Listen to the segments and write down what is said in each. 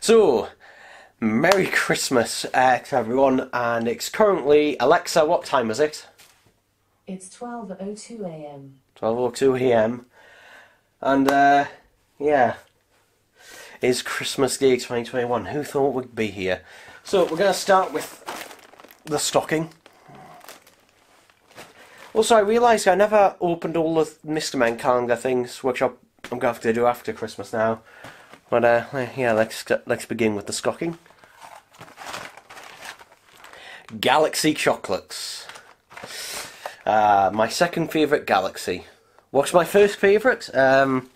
So, Merry Christmas uh, to everyone, and it's currently, Alexa, what time is it? It's 12.02 a.m. 12.02 am. And, uh, yeah, it's Christmas Day 2021. Who thought we'd be here? So, we're going to start with the stocking. Also, I realised I never opened all the Mr. Men calendar things, which I'm going to have to do after Christmas now. But, uh, yeah, let's, let's begin with the stocking. Galaxy chocolates. Uh, my second favourite Galaxy. What's my first favourite? Um,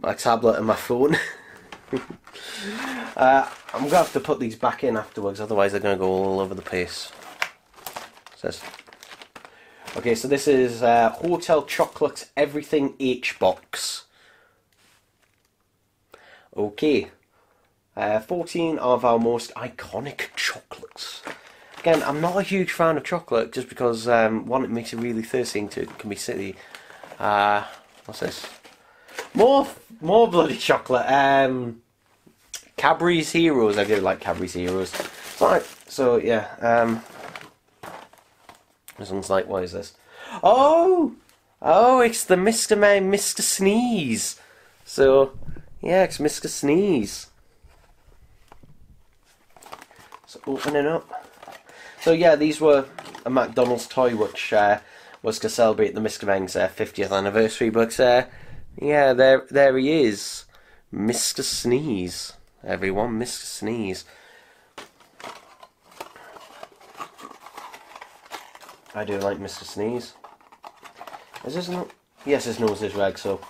my tablet and my phone. uh, I'm going to have to put these back in afterwards, otherwise they're going to go all over the place. says. Okay, so this is uh, Hotel Chocolate Everything H box. Okay. Uh, 14 of our most iconic chocolates. Again, I'm not a huge fan of chocolate just because, um, one, it makes you really thirsty and two, it can be silly. Uh, what's this? More, more bloody chocolate. Um, Cadbury's Heroes. I do like Cadbury's Heroes. Right, so yeah. Um, this one's like, what is this? Oh! Oh, it's the Mr. Man, Mr. Sneeze. So, yeah, it's Mr. Sneeze. So, opening up. So, yeah, these were a McDonald's toy which uh, was to celebrate the Mr. Men's uh, 50th anniversary. But, uh, yeah, there, there he is. Mr. Sneeze. Everyone, Mr. Sneeze. I do like Mr. Sneeze. Is this not? Yes, his nose is red, so.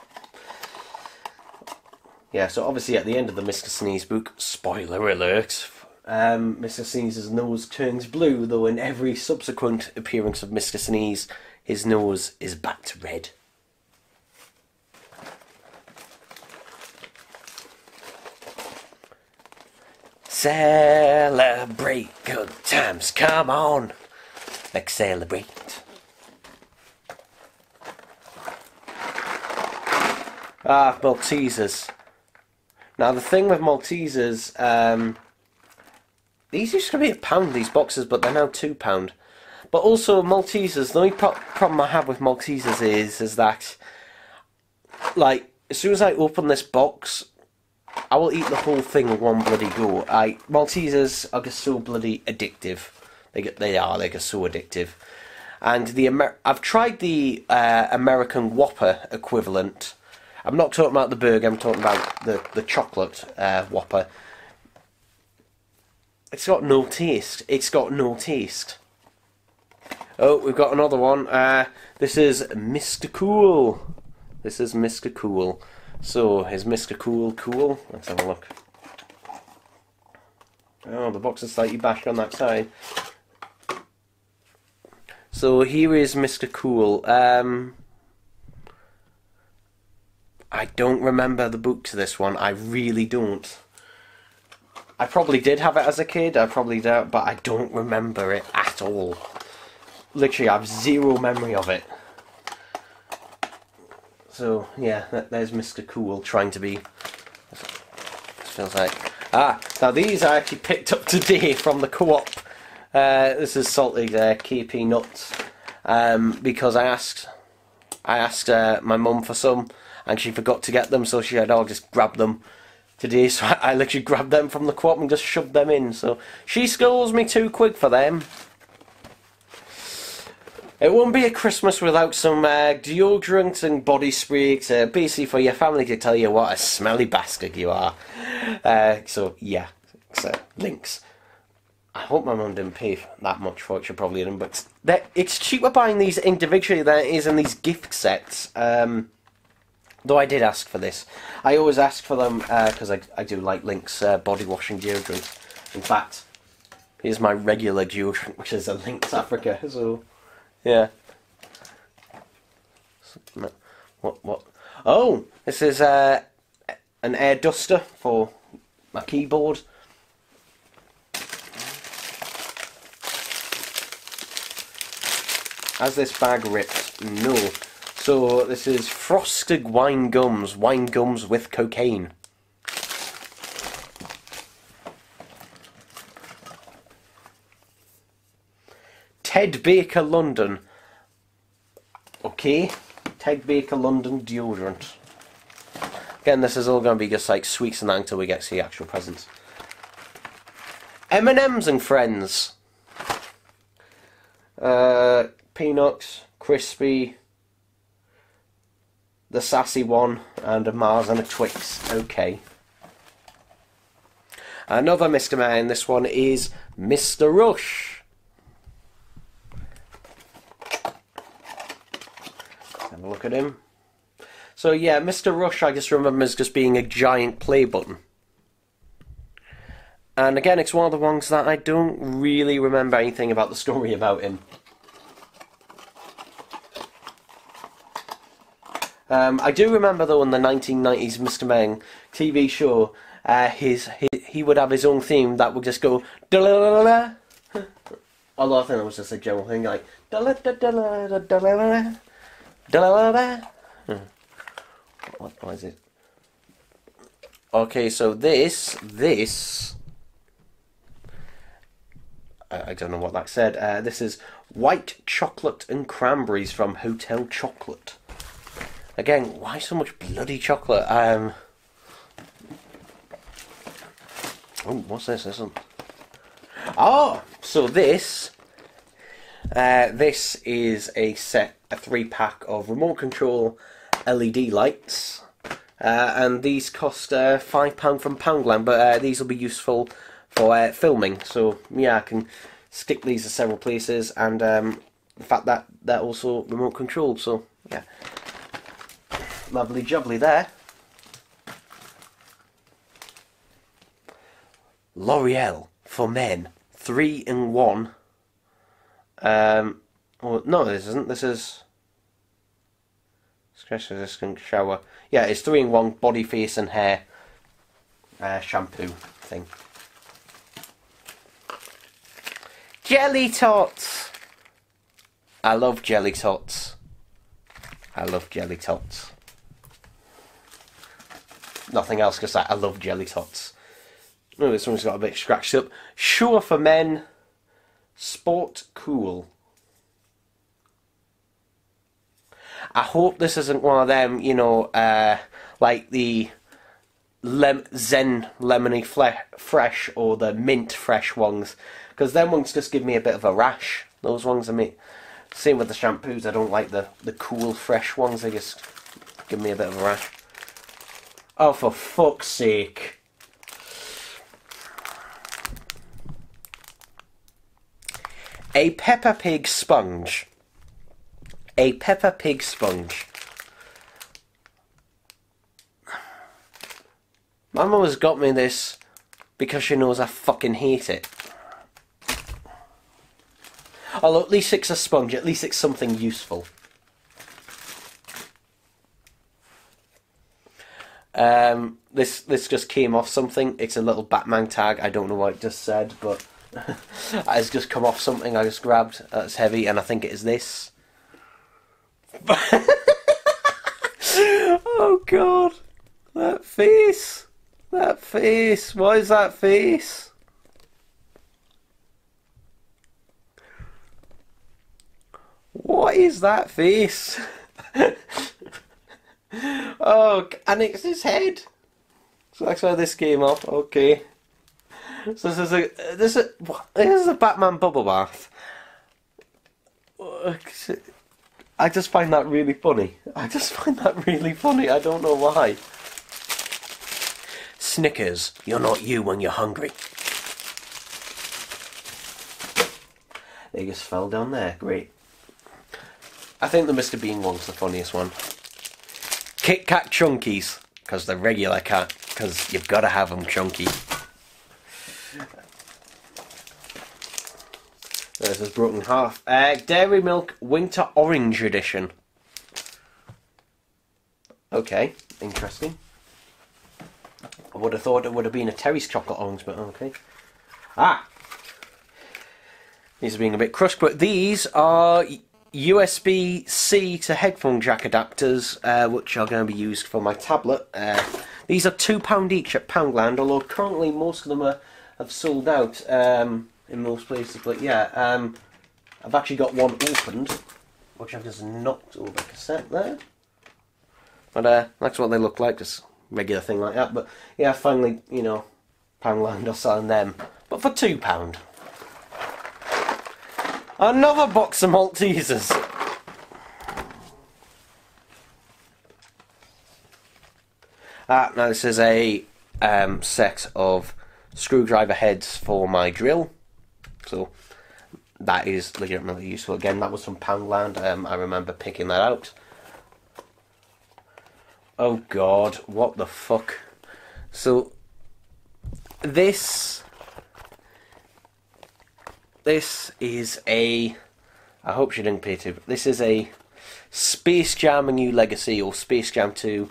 Yeah, so obviously at the end of the Mr. Sneeze book, spoiler alert, um, Mr. Sneeze's nose turns blue, though in every subsequent appearance of Mr. Sneeze, his nose is back to red. Celebrate good times, come on! Let's celebrate. Ah, Maltesers. Now the thing with Maltesers, um, these used to be a pound, these boxes, but they're now two pound. But also Maltesers, the only pro problem I have with Maltesers is, is that, like, as soon as I open this box, I will eat the whole thing in one bloody go. I Maltesers are just so bloody addictive. They they are. They're just so addictive. And the Amer I've tried the uh, American Whopper equivalent. I'm not talking about the burger. I'm talking about the the chocolate uh, Whopper. It's got no taste. It's got no taste. Oh, we've got another one. Uh, this is Mr. Cool. This is Mr. Cool. So, is Mr. Cool cool? Let's have a look. Oh, the box is slightly bashed on that side. So here is Mr. Cool. Um, I don't remember the book to this one. I really don't. I probably did have it as a kid. I probably don't, but I don't remember it at all. Literally, I have zero memory of it. So yeah, there's Mr. Cool trying to be. feels like ah. Now these I actually picked up today from the co-op. Uh, this is salted uh, KP nuts um, because I asked I asked uh, my mum for some and she forgot to get them, so she had all just grab them today. So I, I literally grabbed them from the co-op and just shoved them in. So she scolds me too quick for them. It won't be a Christmas without some uh, deodorant and body spray to basically for your family to tell you what a smelly bastard you are. Uh, so yeah, so Lynx. I hope my mum didn't pay that much for it. She probably didn't, but it's cheaper buying these individually than it is in these gift sets. Um, though I did ask for this. I always ask for them because uh, I, I do like Lynx uh, body washing deodorant. In fact, here's my regular deodorant, which is a Lynx Africa. So. Yeah. What? What? Oh, this is uh, an air duster for my keyboard. As this bag ripped? No. So this is Frosted Wine Gums, Wine Gums with Cocaine. Ted Baker London. Okay, Ted Baker London deodorant. Again, this is all going to be just like sweets and that until we get to the actual presents. M&M's and friends. Uh, Peanuts, Crispy, the sassy one, and a Mars and a Twix. Okay. Another Mr. Man. This one is Mr. Rush. Have a look at him. So yeah, Mr. Rush I just remember as just being a giant play button. And again, it's one of the ones that I don't really remember anything about the story about him. Um, I do remember though in the 1990s Mr. Men TV show, uh, his, his, he would have his own theme that would just go da la la la. Although I think it was just a general thing like da la da da la da la hmm. la da la la. What, what is it? Okay, so this this. I don't know what that said. Uh, this is white chocolate and cranberries from Hotel Chocolate. Again, why so much bloody chocolate? Um. Oh, what's this? This one. Oh, so this. Uh, this is a set, a three pack of remote control LED lights. Uh, and these cost uh, £5 from Poundland, but uh, these will be useful for uh, filming. So, yeah, I can stick these to several places, and um, the fact that they're also remote controlled, so, yeah. Lovely jubbly there. L'Oreal for men, three in one. Um, well, no, this isn't. This is stress resistant shower. Yeah, it's three in one body, face, and hair uh, shampoo thing. Jelly tots. I love jelly tots. I love jelly tots. Nothing else, because I love jelly tots. Oh, this one's got a bit scratched up. Sure for men. Sport cool. I hope this isn't one of them, you know, uh, like the lem- Zen lemony fle- fresh or the mint fresh ones, because them ones just give me a bit of a rash. Those ones I mean, same with the shampoos. I don't like the the cool fresh ones. They just give me a bit of a rash. Oh, for fuck's sake! A Peppa Pig sponge. A Peppa Pig sponge. My mum has got me this because she knows I fucking hate it. Although at least it's a sponge, at least it's something useful. Um, this this just came off something. It's a little Batman tag. I don't know what it just said, but it's just come off something I just grabbed. That's heavy, and I think it is this. oh God, that face, that face. What is that face? What is that face? oh, and it's his head. So that's how this came off. Okay. So this is a this is a, this is a Batman bubble bath. Uh, I just find that really funny. I just find that really funny. I don't know why. Snickers, you're not you when you're hungry. They just fell down there. Great. I think the Mr. Bean one's the funniest one. Kit Kat Chunkies, because they're regular cat, because you've got to have them chunky. This is broken half. Uh, Dairy Milk Winter Orange Edition. Okay, interesting. I would have thought it would have been a Terry's chocolate orange, but okay. Ah! These are being a bit crushed, but these are USB C to headphone jack adapters, uh, which are going to be used for my tablet. Uh, these are £2 each at Poundland, although currently most of them are, have sold out um, in most places. But yeah, um, I've actually got one opened, which I've just knocked over the cassette there. But uh, that's what they look like, just regular thing like that. But yeah, finally, you know, Poundland are selling them, but for two pound. Another box of Maltesers. Ah, now this is a um, set of screwdriver heads for my drill. So that is legitimately useful. Again, that was from Poundland. Um, I remember picking that out. Oh god, what the fuck? So this this is a I hope she didn't pay too. This is a Space Jam: A New Legacy or Space Jam 2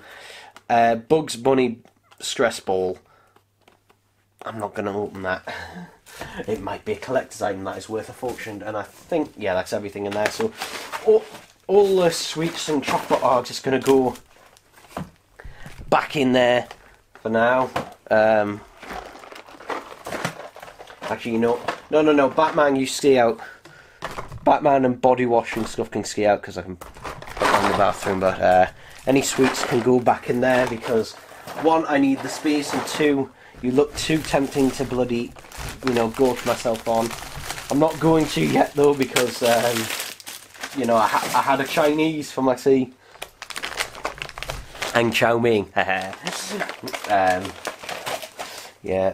uh, Bugs Bunny stress ball. I'm not going to open that. It might be a collector's item that is worth a fortune, and I think yeah, that's everything in there. So all, all the sweets and chocolate are just going to go back in there for now. Um, actually, you know, no, no, no. Batman, you stay out. Batman and body wash and stuff can ski out because I can put on the bathroom. But uh, any sweets can go back in there because one, I need the space, and two, you look too tempting to bloody, you know, gorge myself on. I'm not going to yet though because, um, you know, I, ha- I had a Chinese for my tea. And Chow Ming. um, yeah,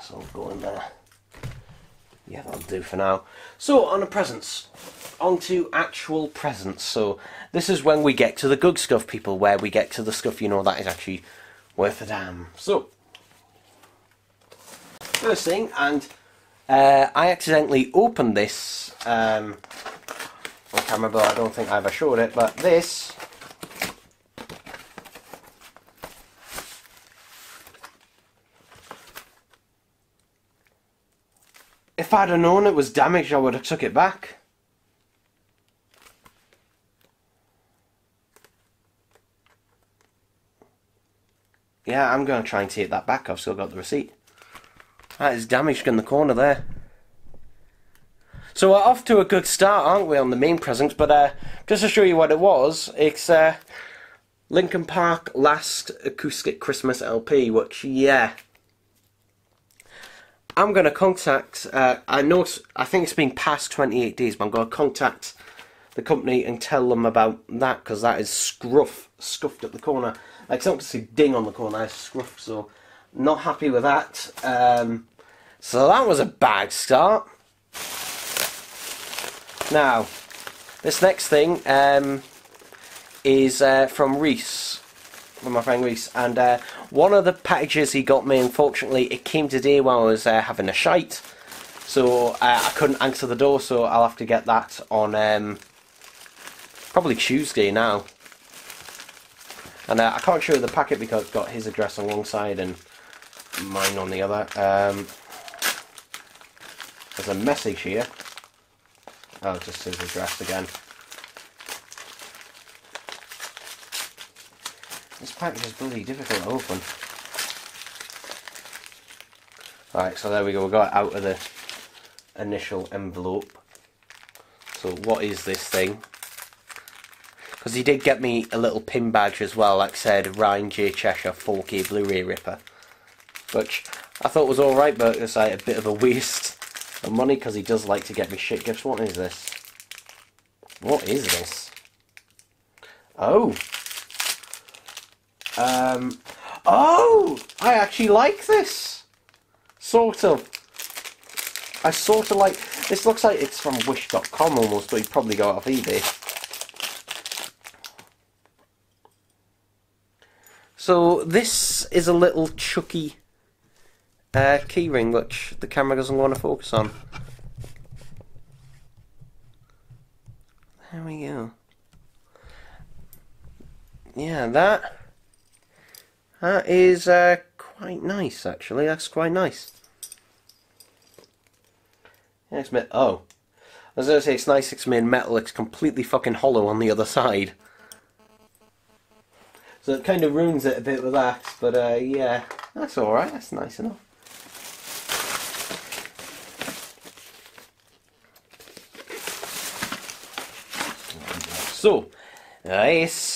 so I'll go in there. Yeah, that'll do for now. So, on to presents. On to actual presents. So, this is when we get to the good stuff, people, where we get to the stuff, you know, that is actually worth a damn. So, first thing, and uh, I accidentally opened this um, on camera, but I don't think I ever showed it, but this If I'd have known it was damaged, I would have took it back. Yeah, I'm going to try and take that back. I've still got the receipt. That is damaged in the corner there. So we're off to a good start, aren't we, on the main presents? But uh, just to show you what it was, it's uh, Linkin Park Last Acoustic Christmas LP, which, yeah, I'm going to contact. Uh, I know. I think it's been past 28 days, but I'm going to contact the company and tell them about that because that is scruff scuffed at the corner. Like it's not to say ding on the corner, it's scruff. So not happy with that. Um, so that was a bad start. Now, this next thing um, is uh, from Reese from my friend Reese, and uh, one of the packages he got me, unfortunately, it came today while I was uh, having a shite, so uh, I couldn't answer the door, so I'll have to get that on um, probably Tuesday now. And uh, I can't show you the packet because it's got his address on one side and mine on the other. Um, there's a message here. Oh, just his address again. This package is bloody difficult to open. Right, so there we go, we got it out of the initial envelope. So what is this thing? Because he did get me a little pin badge as well, like I said, Ryan J. Cheshire 4K Blu-ray Ripper. Which I thought was alright, but it's like a bit of a waste of money because he does like to get me shit gifts. What is this? What is this? Oh! Um, oh, I actually like this. Sort of. I sort of like. This looks like it's from Wish.com almost, but you probably got it off eBay. So this is a little Chucky uh, keyring, which the camera doesn't want to focus on. There we go. Yeah, that that is uh, quite nice, actually. That's quite nice. Yeah, made, oh. I was going to say it's nice it's made metal, it's completely fucking hollow on the other side. So it kind of ruins it a bit with that, but uh, yeah, that's alright, that's nice enough. So, this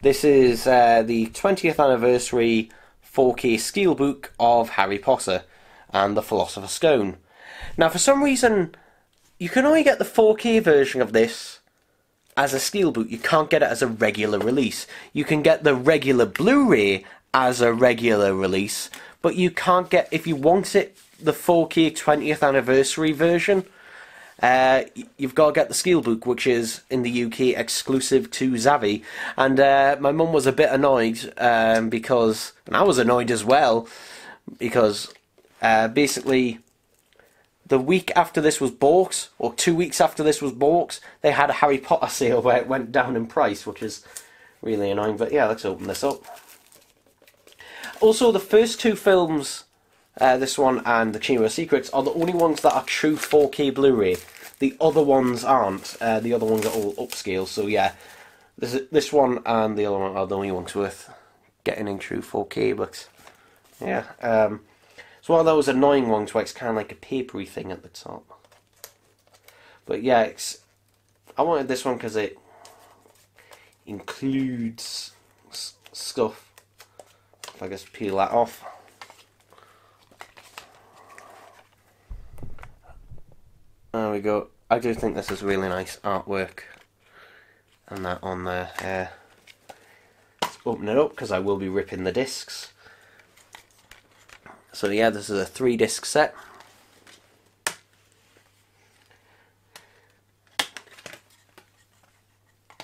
this is uh, the 20th anniversary 4K steelbook of Harry Potter and the Philosopher's Stone. Now, for some reason, you can only get the 4K version of this as a steelbook. You can't get it as a regular release. You can get the regular Blu-ray as a regular release, but you can't get if you want it the 4K 20th anniversary version. Uh, you've got to get the steelbook, which is in the UK exclusive to Zavvi. And uh, my mum was a bit annoyed um, because, and I was annoyed as well, because uh, basically the week after this was bought, or two weeks after this was bought, they had a Harry Potter sale where it went down in price, which is really annoying. But yeah, let's open this up. Also, the first two films uh, this one and The Chamber of Secrets are the only ones that are true 4K Blu-ray. The other ones aren't. Uh, the other ones are all upscale. So yeah, this this one and the other one are the only ones worth getting in true 4K. But yeah, um, it's one of those annoying ones where it's kind of like a papery thing at the top. But yeah, it's I wanted this one because it includes stuff. If I just peel that off. There we go. I do think this is really nice artwork. And that on there. Uh, let's open it up because I will be ripping the discs. So yeah, this is a three disc set.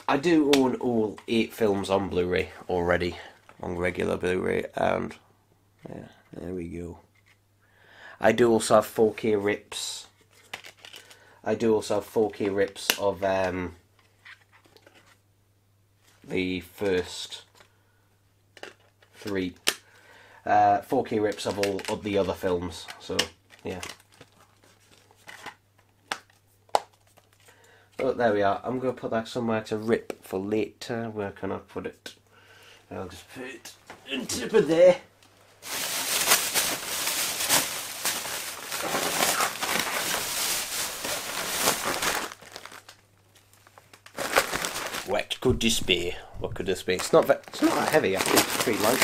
I do own all eight films on Blu-ray already, on regular Blu-ray, and yeah, there we go. I do also have 4K rips I do also have 4K rips of um, the first three uh, 4K rips of all of the other films. So yeah. Oh, there we are. I'm going to put that somewhere to rip for later. Where can I put it? I'll just put it on top of there. What could this be? What could this be? It's not. It's not that heavy. Actually, it's pretty light.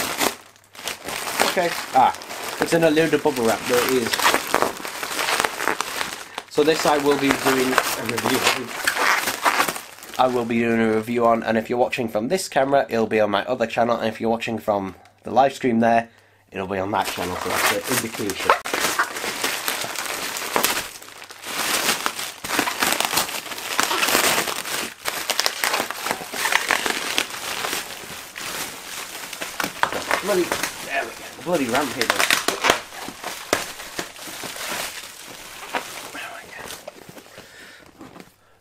Okay. Ah, it's in a load of bubble wrap. There it is. So this I will be doing a review. On. I will be doing a review on, and if you're watching from this camera, it'll be on my other channel, and if you're watching from the live stream there, it'll be on that channel. So that's the indication. Bloody, there we go, bloody ramp here.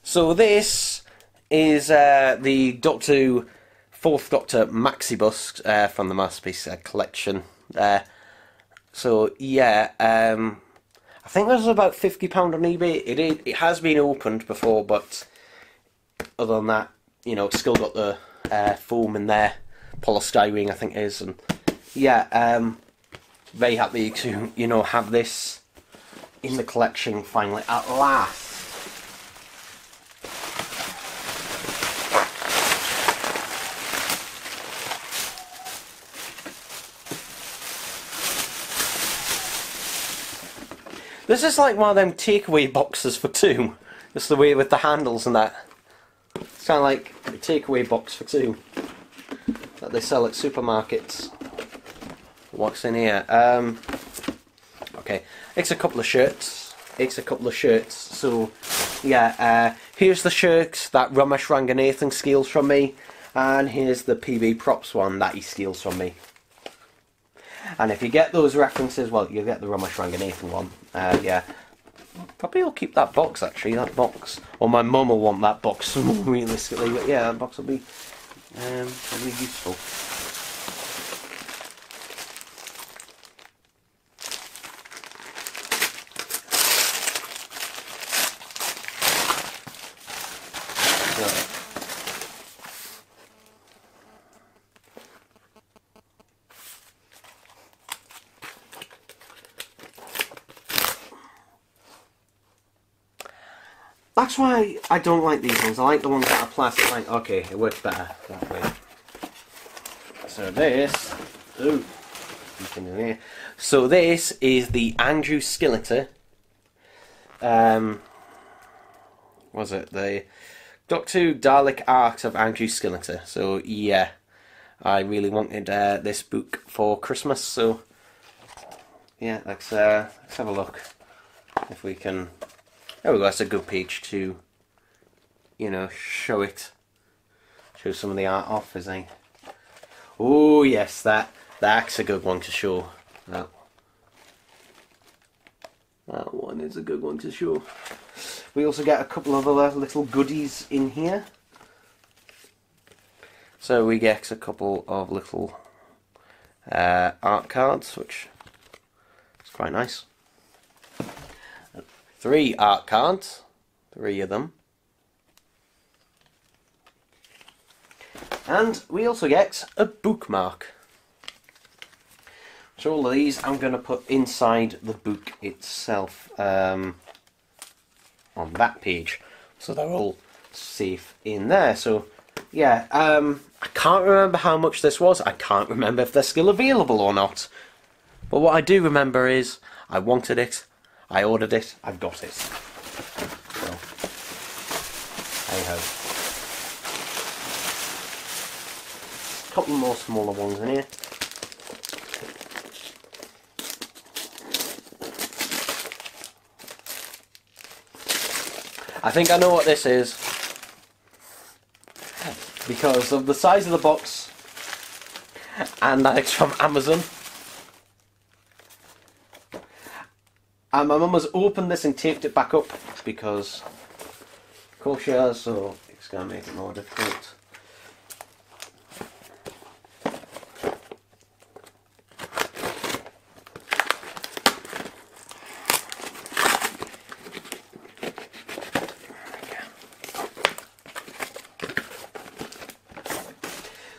So this is uh, the Doctor Fourth Doctor Maxi Bust uh, from the Masterpiece uh, collection. Uh, so yeah, um, I think this was about fifty pound on eBay. It is, it has been opened before, but other than that, you know, it's still got the uh, foam in there, polystyrene I think is, and yeah, um, very happy to you know have this in the collection finally at last. This is like one of them takeaway boxes for two. Just the way with the handles and that. It's kind of like a takeaway box for two that they sell at supermarkets what's in here. Um, okay, it's a couple of shirts. It's a couple of shirts. So, yeah, uh, here's the shirts that Romesh Ranganathan steals from me, and here's the PB Props one that he steals from me. And if you get those references, well, you'll get the Romesh Ranganathan one. Uh, yeah. Probably I'll keep that box actually, that box. Or my mum will want that box realistically, but yeah, that box will be um, really useful. That's why I don't like these ones. I like the ones that are plastic. Like, okay, it works better that way. So this, ooh, in here. So this is the Andrew Skilleter. Um, was it the Doctor Dalek Arcs of Andrew Skilleter? So yeah, I really wanted uh, this book for Christmas. So yeah, let's uh, let's have a look if we can. There we go. That's a good page to, you know, show it, show some of the art off, is I. Oh yes, that that's a good one to show. That that one is a good one to show. We also get a couple of other little goodies in here. So we get a couple of little uh, art cards, which is quite nice. Three art cards, three of them. And we also get a bookmark. So all of these I'm going to put inside the book itself um, on that page. So they're all safe in there. So yeah, um, I can't remember how much this was. I can't remember if they're still available or not. But what I do remember is I wanted it, I ordered it, I've got it. So, ho. A couple more smaller ones in here. I think I know what this is. Because of the size of the box and that it's from Amazon. And my mum has opened this and taped it back up because of course she has, so it's going to make it more difficult.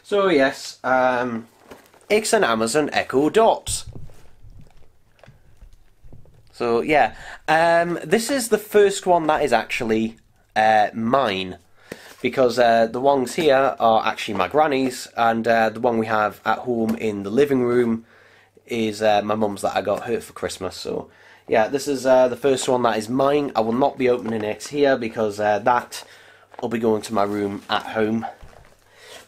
So yes, um, it's an Amazon Echo Dot. So yeah, um, this is the first one that is actually uh, mine because uh, the ones here are actually my granny's, and uh, the one we have at home in the living room is uh, my mum's that I got her for Christmas. So yeah, this is uh, the first one that is mine. I will not be opening it here because uh, that will be going to my room at home.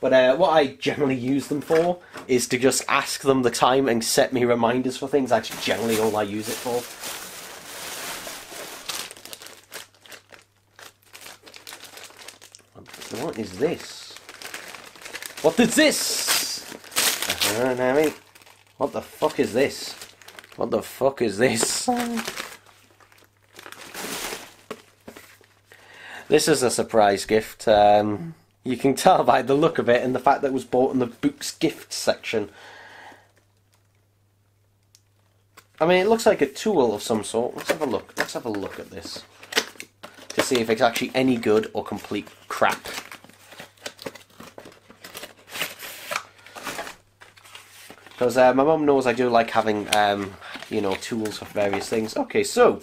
But uh, what I generally use them for is to just ask them the time and set me reminders for things. That's generally all I use it for. What is this? What is this? Uh, Nami? What the fuck is this? What the fuck is this? This is a surprise gift. Um, you can tell by the look of it and the fact that it was bought in the books gift section. I mean, it looks like a tool of some sort. Let's have a look. Let's have a look at this to see if it's actually any good or complete crap. Because uh, my mum knows I do like having, um, you know, tools for various things. Okay, so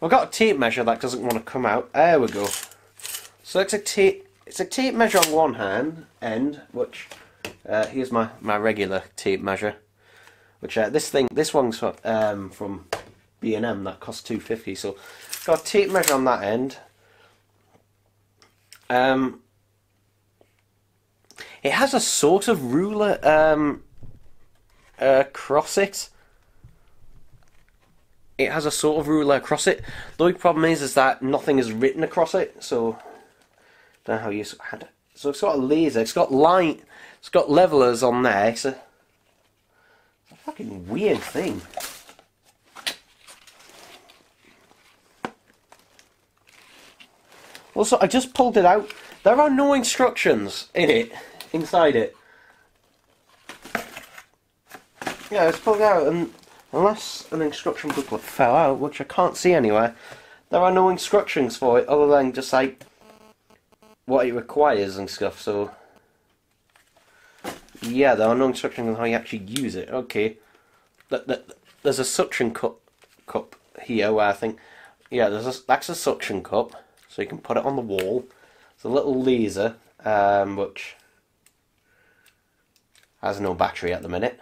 we've got a tape measure that doesn't want to come out. There we go. So it's a tape. It's a tape measure on one hand end, which uh, here's my my regular tape measure. Which uh, this thing, this one's um, from B and M that costs two fifty. So got a tape measure on that end. Um, it has a sort of ruler um, uh, across it. It has a sort of ruler across it. The only problem is, is that nothing is written across it. So, don't know how you had it. So it's got a laser. It's got light. It's got levelers on there. It's a, it's a fucking weird thing. Also, I just pulled it out. There are no instructions in it, inside it. Yeah, it's pulled out, and unless an instruction booklet fell out, which I can't see anywhere, there are no instructions for it other than just like what it requires and stuff. So, yeah, there are no instructions on how you actually use it. Okay, there's a suction cup cup here where I think yeah, there's a, that's a suction cup, so you can put it on the wall. It's a little laser, um, which has no battery at the minute.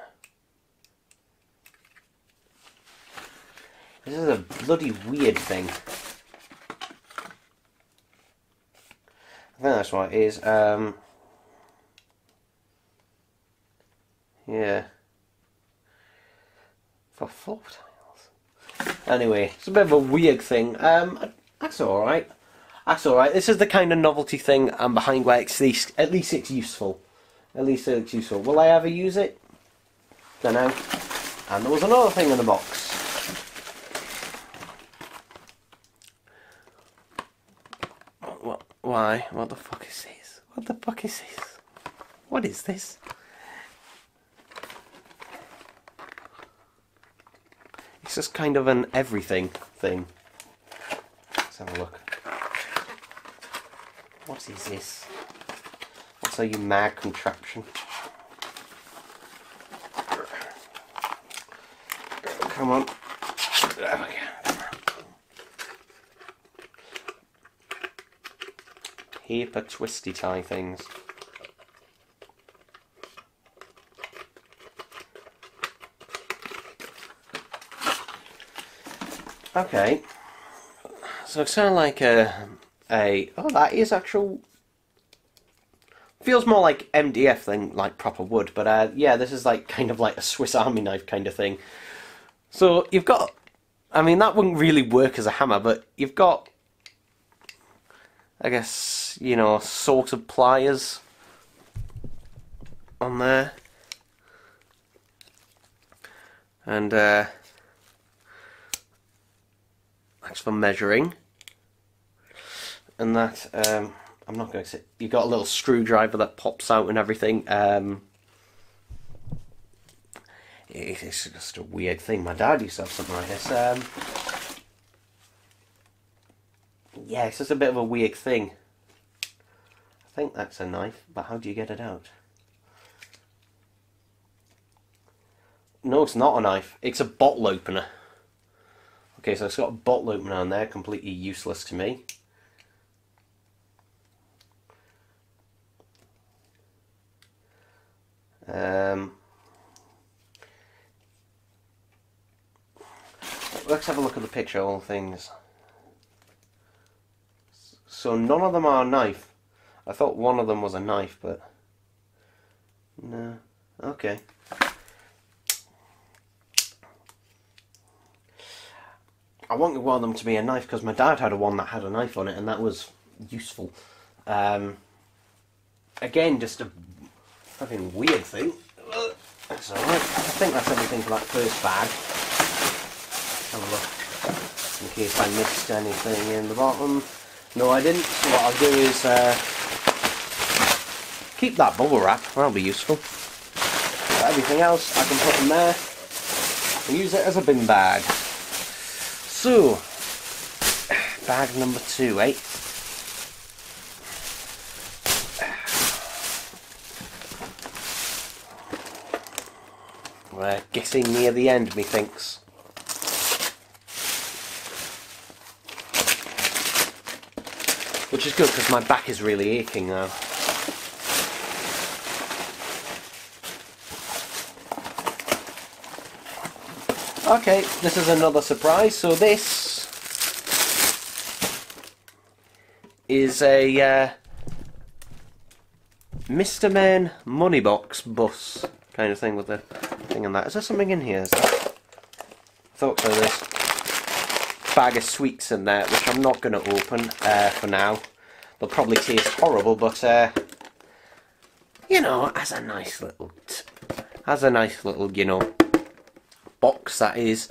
This is a bloody weird thing. I think that's what it is. Um, yeah. For floor tiles. Anyway, it's a bit of a weird thing. Um, that's alright. That's alright. This is the kind of novelty thing I'm behind where it's least, at least it's useful. At least it looks useful. Will I ever use it? Don't know. And there was another thing in the box. What? Why? What the fuck is this? What the fuck is this? What is this? It's just kind of an everything thing. Let's have a look. What is this? A you mad contraption? Come on. There we go. Of twisty tie things. Okay. So it's kind of like a, a oh that is actual feels more like MDF than like proper wood, but uh, yeah, this is like kind of like a Swiss Army knife kind of thing. So you've got, I mean that wouldn't really work as a hammer, but you've got, I guess you know, sort of pliers on there, and uh, that's for measuring. And that, um, I'm not going to say, you've got a little screwdriver that pops out and everything. Um, it's just a weird thing. My dad used to have something like this. Um, yeah, it's just a bit of a weird thing. I think that's a knife, but how do you get it out? No, it's not a knife. It's a bottle opener. Okay, so it's got a bottle opener on there, completely useless to me. Um, let's have a look at the picture, all things. So none of them are a knife. I thought one of them was a knife, but no. Okay. I wanted one of them to be a knife because my dad had a one that had a knife on it, and that was useful. Um, again, just a fucking weird thing. That's alright. I think that's everything for that first bag. Have a look. In case I missed anything in the bottom. No, I didn't. So what I'll do is uh, keep that bubble wrap. That'll be useful. Everything else I can put in there and use it as a bin bag. So, bag number two, eh? We're getting near the end, methinks. Which is good because my back is really aching now. Okay, this is another surprise. So this is a uh, Mr. Men money box bus kind of thing with the on that. Is there something in here? There? I thought so. There's a bag of sweets in there, which I'm not going to open uh, for now. They'll probably taste horrible, but uh, you know, as a nice little, as a nice little, you know, box that is,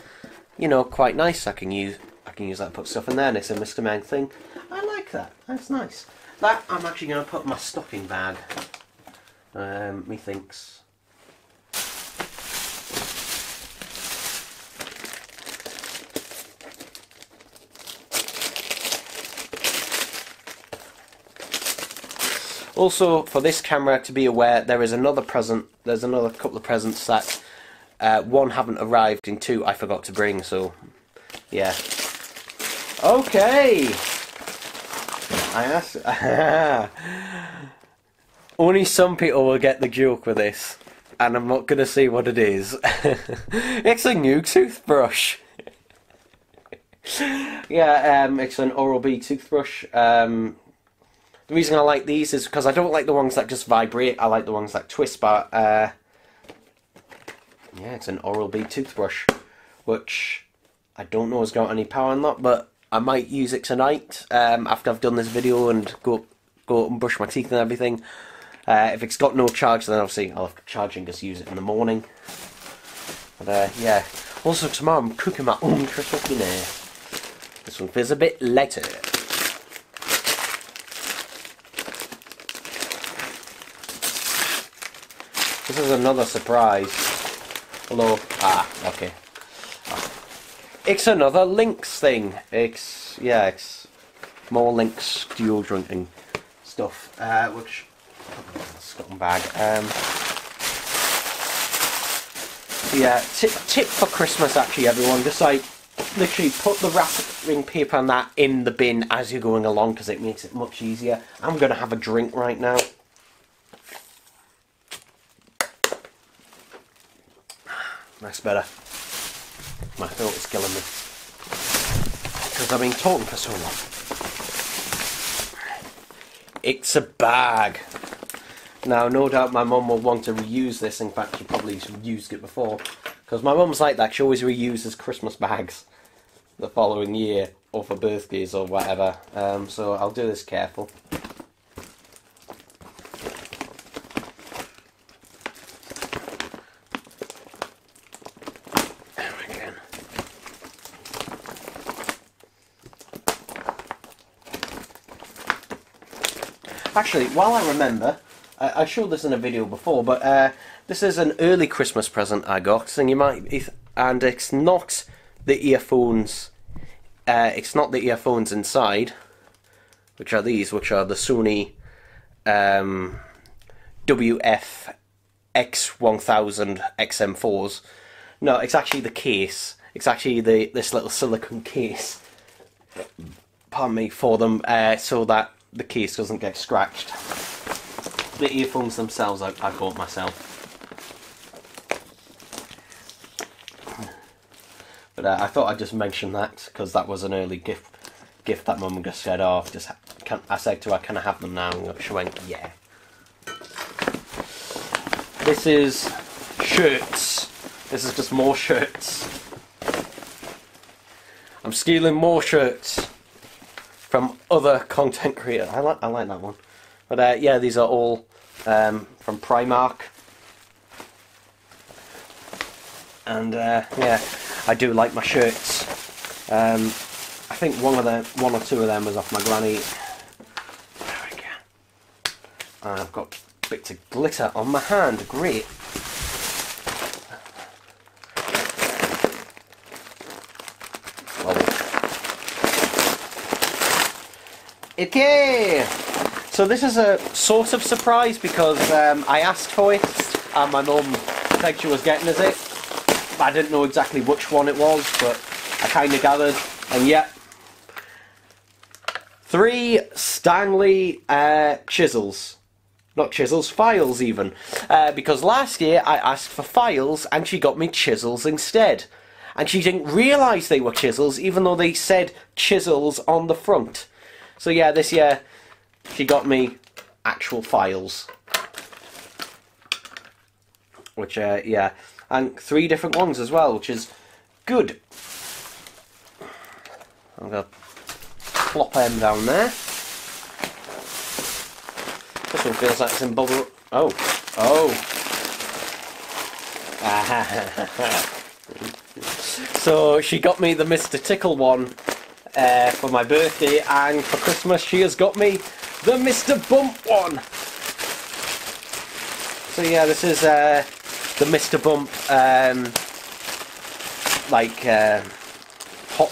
you know, quite nice. I can use, I can use that put stuff in there. And it's a Mr. Man thing. I like that. That's nice. That I'm actually going to put my stocking bag. Um, methinks. Also, for this camera to be aware, there is another present. There's another couple of presents that uh, one haven't arrived, and two I forgot to bring. So, yeah. Okay. I asked. Only some people will get the joke with this, and I'm not to say what it is. it's a new toothbrush. yeah, um, it's an Oral B toothbrush. Um, the reason I like these is because I don't like the ones that just vibrate. I like the ones that twist. But uh, yeah, it's an Oral B toothbrush, which I don't know has got any power or that, but I might use it tonight um, after I've done this video and go go and brush my teeth and everything. Uh, if it's got no charge, then obviously I'll have to charge and just use it in the morning. But uh, yeah. Also tomorrow I'm cooking my own dinner. This one feels a bit lighter. This is another surprise. Hello. Ah, okay. It's another Lynx thing. It's yeah, it's more Lynx deodorant and stuff. Uh, which Scotland bag. Um, yeah, tip tip for Christmas actually, everyone. Just like literally put the wrapping paper on that in the bin as you're going along because it makes it much easier. I'm gonna have a drink right now. That's better. My throat is killing me. Because I've been talking for so long. It's a bag. Now, no doubt my mum will want to reuse this. In fact, she probably used it before. Because my mum's like that. She always reuses Christmas bags the following year. Or for birthdays or whatever. Um, so I'll do this careful. Actually, while I remember, I, I showed this in a video before, but uh, this is an early Christmas present I got, and you might, and it's not the earphones. Uh, it's not the earphones inside, which are these, which are the Sony um, WF X1000 XM4s. No, it's actually the case. It's actually the this little silicone case. Pardon me for them, uh, so that the case doesn't get scratched. The earphones themselves, I, I bought myself. But uh, I thought I'd just mention that because that was an early gift. Gift that mum just said, "Oh, just can, I said to her, can I have them now?" And she went, "Yeah." This is shirts. This is just more shirts. I'm stealing more shirts from other content creators. I like I like that one. But uh, yeah, these are all um, from Primark. And uh, yeah, I do like my shirts. Um, I think one of the one or two of them was off my granny. There we go. I've got bits of glitter on my hand. Great. Okay. So this is a sort of surprise because um, I asked for it and my mum said she was getting us it. I didn't know exactly which one it was, but I kind of gathered. And yet, three Stanley uh, chisels. Not chisels, files even. Uh, because last year I asked for files and she got me chisels instead. And she didn't realise they were chisels even though they said chisels on the front. So yeah, this year she got me actual files. Which, uh, yeah. And three different ones as well, which is good. I'm to plop them down there. This one feels like it's in bubble. Oh. Oh. so she got me the Mr. Tickle one uh, for my birthday, and for Christmas she has got me the Mr. Bump one. So yeah, this is uh, the Mr. Bump, um, like uh, hot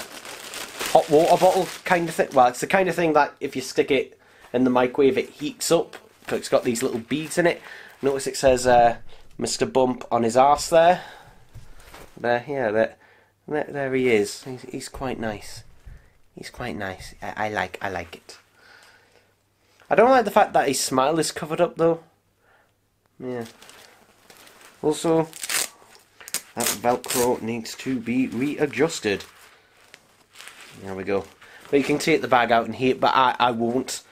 hot water bottle kind of thing. Well, it's the kind of thing that if you stick it in the microwave, it heats up. It's got these little beads in it. Notice it says uh, Mr. Bump on his arse there. There, yeah, there, there, there he is. He's, he's quite nice. He's quite nice. I, I like I like it. I don't like the fact that his smile is covered up though. Yeah. Also, that Velcro needs to be readjusted. There we go. But you can take the bag out and heat, but I, I won't.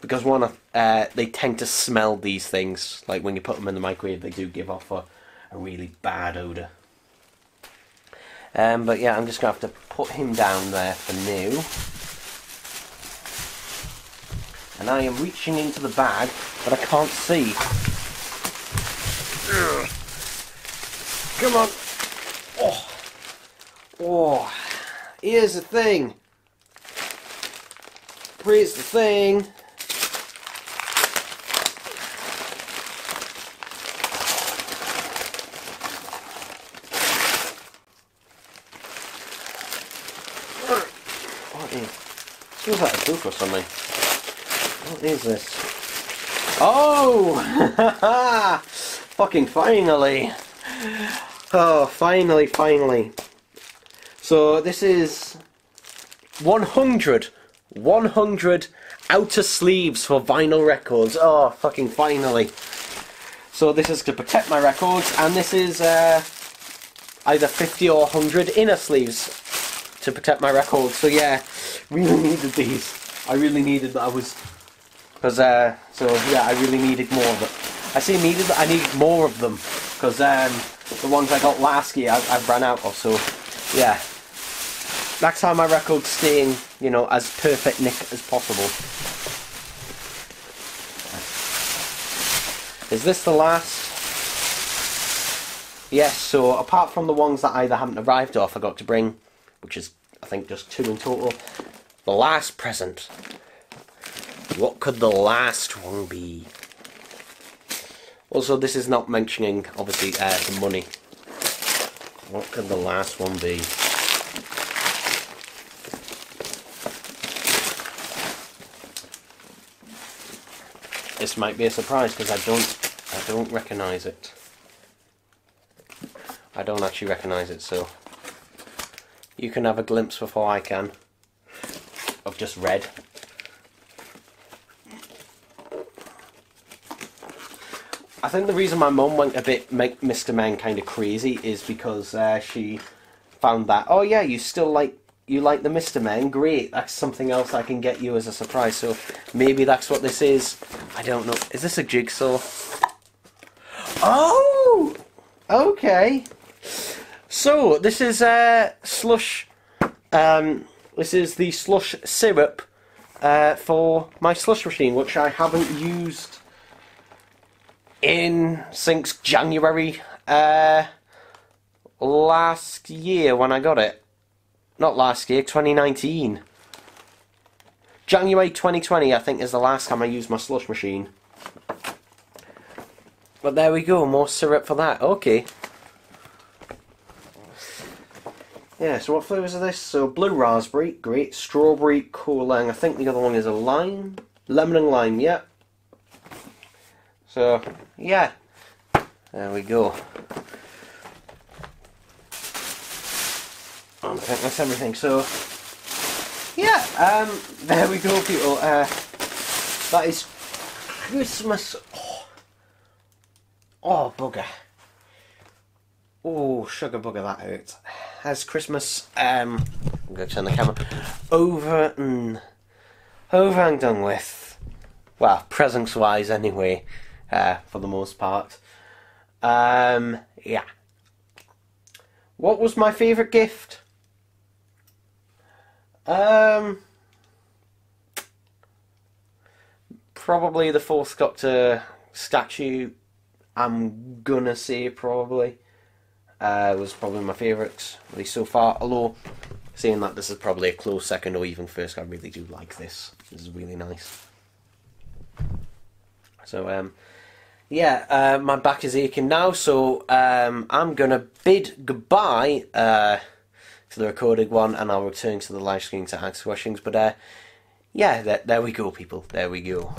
Because one, uh, they tend to smell these things. Like when you put them in the microwave, they do give off a, a really bad odour. Um, but yeah, I'm just going to have to put him down there for now. And I am reaching into the bag, but I can't see. Ugh. Come on. Oh. Oh. Here's the thing. Here's the thing. What is? Like a book or something. What is this? Oh! Fucking finally! Oh, finally, finally. So this is 100, 100 outer sleeves for vinyl records. Oh, fucking finally. So this is to protect my records, and this is uh, either 50 or 100 inner sleeves to protect my records. So yeah, really needed these. I really needed that. I was, because uh, so yeah, I really needed more of it. I say needed, I need more of them because um, the ones I got last year I, I've ran out of. So yeah, that's how my record's staying, you know, as perfect nick as possible. Is this the last? Yes, so apart from the ones that either haven't arrived or I forgot to bring, which is, I think, just two in total, the last present. What could the last one be? Also, this is not mentioning, obviously, uh, the money. What could the last one be? This might be a surprise because I don't, I don't recognise it. I don't actually recognise it, so you can have a glimpse before I can of just red. I think the reason my mum went a bit make Mr. Men kind of crazy is because uh, she found that oh yeah you still like you like the Mr. Men great that's something else I can get you as a surprise so maybe that's what this is I don't know is this a jigsaw oh okay so this is uh, slush um, this is the slush syrup uh, for my slush machine which I haven't used in since January uh, last year when I got it. Not last year, 2019. January 2020, I think, is the last time I used my slush machine. But there we go, more syrup for that. Okay. Yeah, so what flavours are this? So blue raspberry, great. Strawberry, cooling. I think the other one is a lime. Lemon and lime, yeah. So, yeah, there we go. I think that's everything. So, yeah, um, there we go, people. Uh, that is Christmas. Oh, oh bugger. Oh, sugar bugger, that hurts. Has Christmas, um, I'm going to turn the camera, over and, over and done with. Well, presents wise, anyway uh, for the most part. Um, yeah. What was my favourite gift? Um, probably the Fourth Doctor statue. I'm gonna say probably uh, was probably my favourites at least so far. Although, saying that this is probably a close second or even first, I really do like this. This is really nice. So, um, yeah, uh, my back is aching now, so um, I'm to bid goodbye uh, to the recorded one and I'll return to the live screen to ask questions. But uh, yeah, there we go, people. There we go.